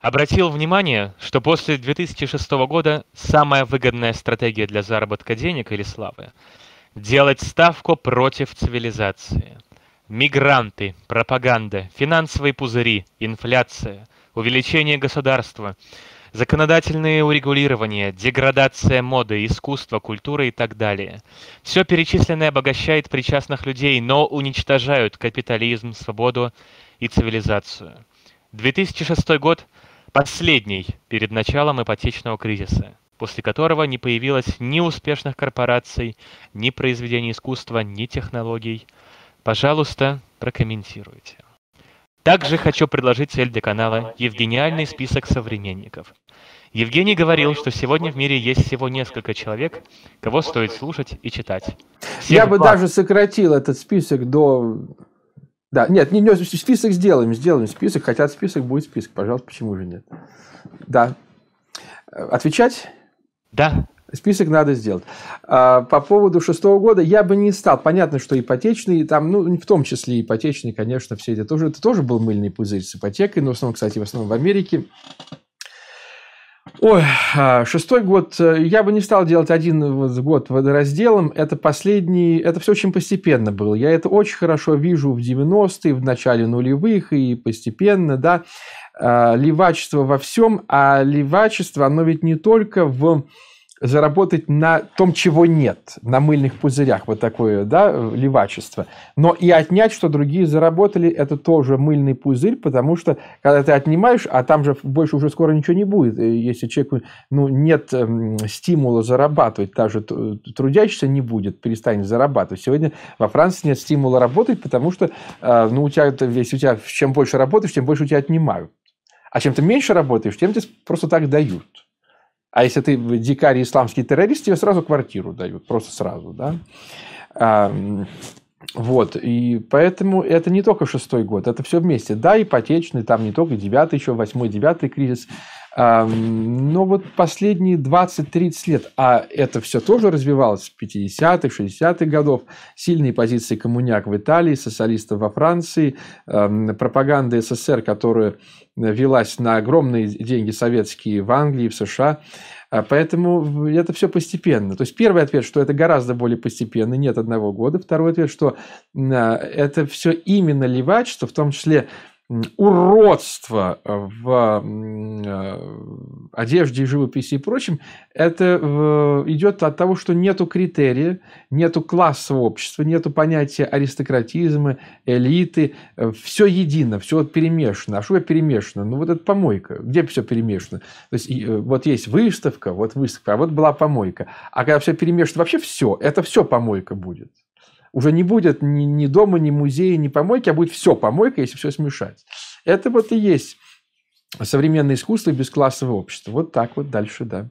обратил внимание, что после 2006 года самая выгодная стратегия для заработка денег или славы – делать ставку против цивилизации. Мигранты, пропаганда, финансовые пузыри, инфляция, увеличение государства, законодательные урегулирования, деградация моды, искусства, культуры и так далее. Все перечисленное обогащает причастных людей, но уничтожают капитализм, свободу и цивилизацию. 2006 год – последний перед началом ипотечного кризиса, после которого не появилось ни успешных корпораций, ни произведений искусства, ни технологий. Пожалуйста, прокомментируйте. Также хочу предложить цель для канала «Евгениальный список современников». Евгений говорил, что сегодня в мире есть всего несколько человек, кого стоит слушать и читать. Всех Я бы даже сократил этот список до да, нет, не, не, список сделаем, сделаем список. Хотят список, будет список. Пожалуйста, почему же нет? Да. Отвечать? Да. Список надо сделать. А, по поводу шестого года я бы не стал. Понятно, что ипотечный, там, ну, в том числе ипотечный, конечно, все это тоже, это тоже был мыльный пузырь с ипотекой, но в основном, кстати, в основном в Америке. Ой, а, шестой год, э, я бы не стал делать один год водоразделом, это последний, это все очень постепенно было. Я это очень хорошо вижу в 90-е, в начале нулевых и постепенно, да, а, левачество во всем, а левачество, оно ведь не только в заработать на том, чего нет, на мыльных пузырях, вот такое, да, левачество. Но и отнять, что другие заработали, это тоже мыльный пузырь, потому что, когда ты отнимаешь, а там же больше уже скоро ничего не будет, если человеку ну, нет эм, стимула зарабатывать, даже трудящийся не будет, перестанет зарабатывать. Сегодня во Франции нет стимула работать, потому что, э, ну, у тебя, если у тебя чем больше работаешь, тем больше у тебя отнимают. А чем ты меньше работаешь, тем тебе просто так дают. А если ты дикарь исламский террорист, тебе сразу квартиру дают, просто сразу, да. А, вот, и поэтому это не только шестой год, это все вместе. Да, ипотечный, там не только девятый, еще восьмой, девятый кризис. Но вот последние 20-30 лет, а это все тоже развивалось с 50-х, 60-х годов, сильные позиции коммуняк в Италии, социалистов во Франции, пропаганда СССР, которая велась на огромные деньги советские в Англии, в США. А поэтому это все постепенно. То есть первый ответ, что это гораздо более постепенно, нет одного года. Второй ответ, что а, это все именно левачество, в том числе уродство в э, одежде, живописи и прочем, это идет от того, что нету критерия, нету классового общества, нету понятия аристократизма, элиты, все едино, все перемешано. А что перемешано? Ну, вот это помойка. Где все перемешано? То есть, э, вот есть выставка, вот выставка, а вот была помойка. А когда все перемешано, вообще все, это все помойка будет. Уже не будет ни, ни дома, ни музея, ни помойки, а будет все помойка, если все смешать. Это вот и есть современное искусство без классового общества. Вот так вот дальше, да.